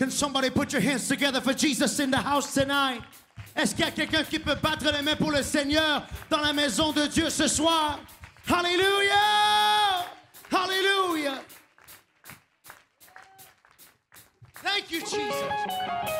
Can somebody put your hands together for Jesus in the house tonight? Est-ce qu'il y a quelqu'un qui peut battre les mains pour le Seigneur dans la maison de Dieu ce soir? Hallelujah! Hallelujah! Thank you, Jesus.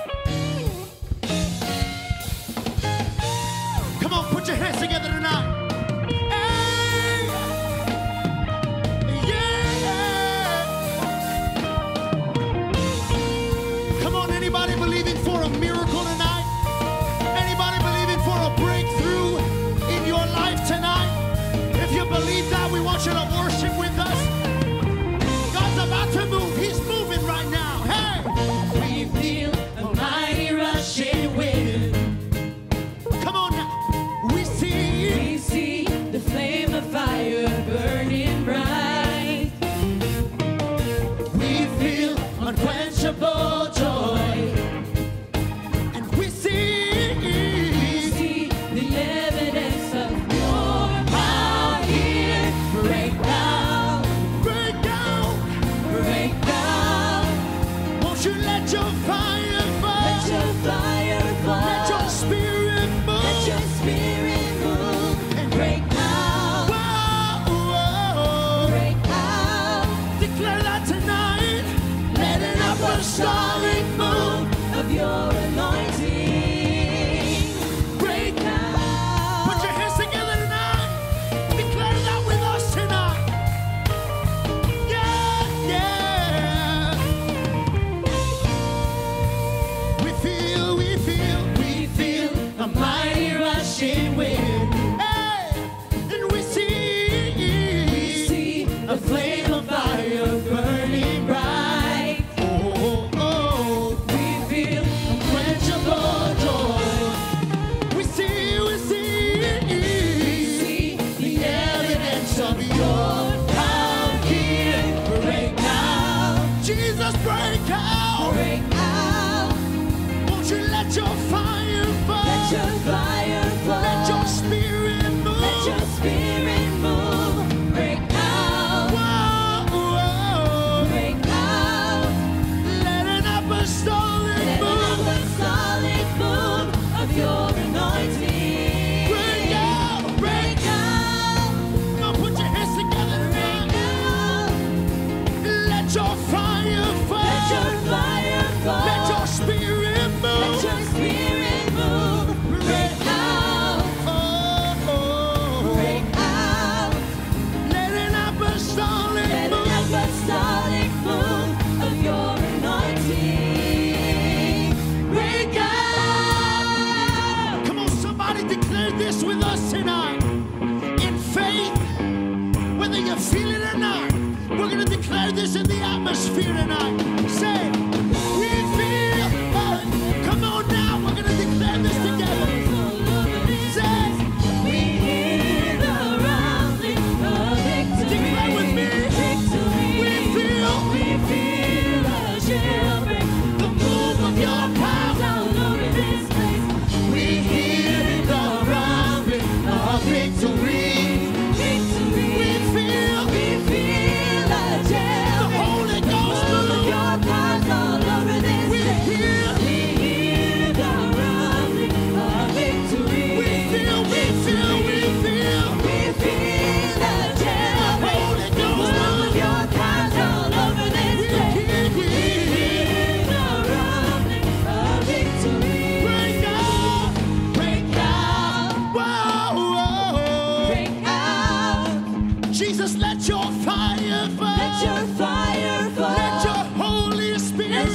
declare this in the atmosphere tonight. Say,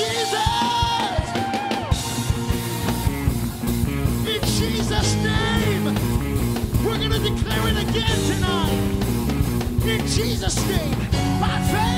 In Jesus' name! We're going to declare it again tonight. In Jesus' name, by faith.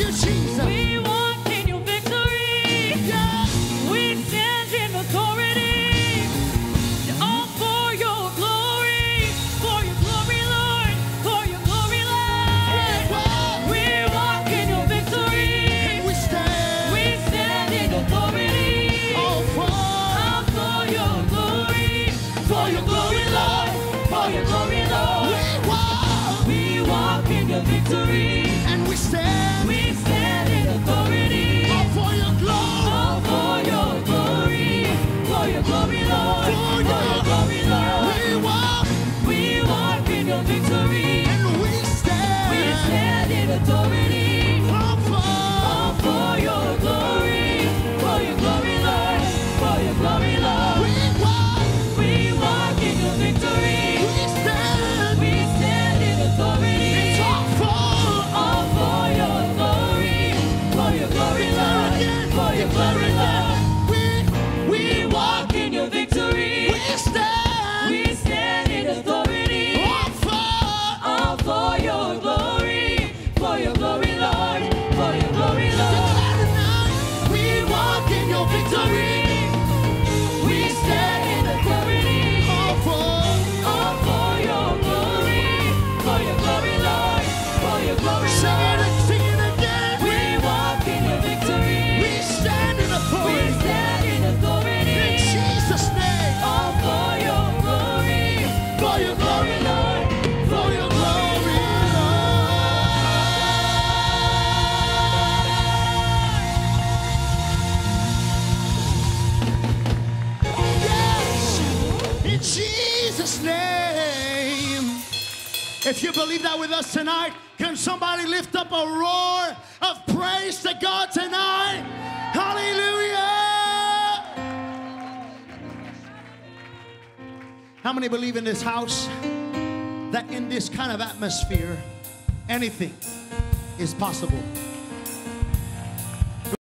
you, Jesus. We walk in your victory. We stand in authority. All for your glory. For your glory, Lord. For your glory, Lord. We walk in your victory. We stand. We stand in authority. all for All for your glory. For your glory, Lord. For your glory, Lord. we walk We walk in your victory. Your glory, If you believe that with us tonight, can somebody lift up a roar of praise to God tonight? Hallelujah. How many believe in this house that in this kind of atmosphere, anything is possible?